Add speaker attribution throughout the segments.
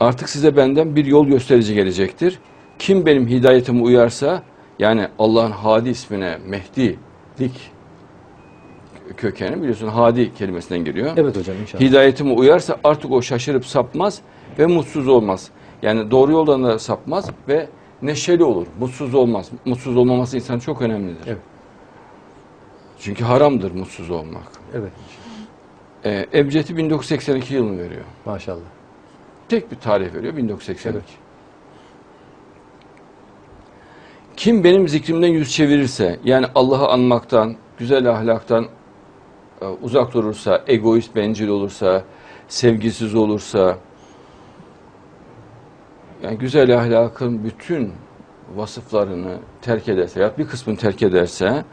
Speaker 1: Artık size benden bir yol gösterici gelecektir. Kim benim hidayetime uyarsa yani Allah'ın Hadi ismine Mehdilik kökeni biliyorsun Hadi kelimesinden geliyor.
Speaker 2: Evet hocam inşallah.
Speaker 1: Hidayetime uyarsa artık o şaşırıp sapmaz ve mutsuz olmaz. Yani doğru yoldan da sapmaz ve neşeli olur. Mutsuz olmaz. Mutsuz olmaması insan çok önemlidir.
Speaker 2: Evet.
Speaker 1: Çünkü haramdır mutsuz olmak.
Speaker 2: Evet.
Speaker 1: Ee, Ebced'i 1982 yılını veriyor.
Speaker 2: Maşallah.
Speaker 1: Tek bir tarih veriyor 1982.
Speaker 2: Evet.
Speaker 1: Kim benim zikrimden yüz çevirirse yani Allah'ı anmaktan, güzel ahlaktan e, uzak durursa, egoist, bencil olursa, sevgisiz olursa yani güzel ahlakın bütün vasıflarını terk ederse ya bir kısmını terk ederse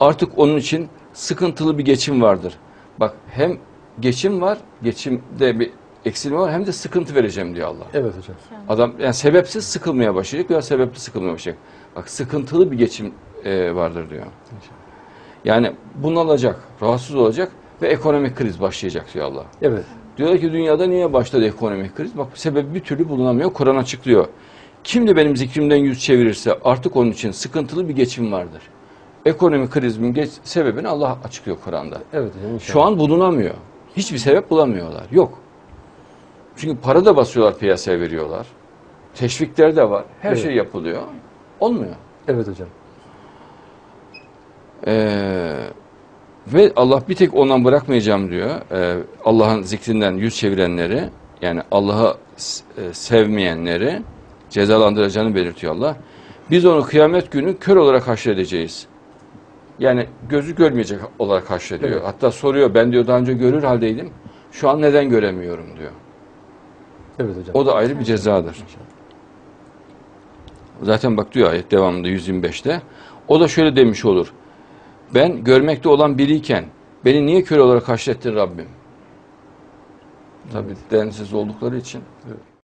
Speaker 1: artık onun için sıkıntılı bir geçim vardır. Bak hem geçim var, geçimde bir eksilme var hem de sıkıntı vereceğim diyor Allah.
Speaker 2: Evet hocam.
Speaker 1: Adam yani sebepsiz sıkılmaya başlayacak veya sebepli sıkılmaya başlayacak. Bak sıkıntılı bir geçim e, vardır diyor. Yani bunalacak, rahatsız olacak ve ekonomik kriz başlayacak diyor Allah.
Speaker 2: Evet.
Speaker 1: Diyorlar ki dünyada niye başladı ekonomik kriz? Bak sebebi bir türlü bulunamıyor. Kur'an açıklıyor. Kim de benim zikrimden yüz çevirirse artık onun için sıkıntılı bir geçim vardır. Ekonomik krizin geç, sebebini Allah açıklıyor Kur'an'da.
Speaker 2: Evet.
Speaker 1: Şu an bulunamıyor. Hiçbir sebep bulamıyorlar. Yok. Çünkü para da basıyorlar piyasaya veriyorlar. Teşvikler de var. Her
Speaker 2: Evet.
Speaker 1: şey yapılıyor. Olmuyor.
Speaker 2: Evet hocam.
Speaker 1: Ee, ve Allah bir tek ondan bırakmayacağım diyor. Ee, Allah'ın zikrinden yüz çevirenleri yani Allah'ı e, sevmeyenleri cezalandıracağını belirtiyor Allah. Biz onu kıyamet günü kör olarak haşredeceğiz. Yani gözü görmeyecek olarak haşrediyor.
Speaker 2: Evet.
Speaker 1: Hatta soruyor ben diyor daha önce görür haldeydim. Şu an neden göremiyorum diyor.
Speaker 2: Evet hocam.
Speaker 1: O da ayrı bir cezadır. Zaten bak diyor ayet devamında 125'te. O da şöyle demiş olur. Ben görmekte olan biriyken beni niye kör olarak haşrettin Rabbim? Tabii densiz oldukları için.
Speaker 2: Evet.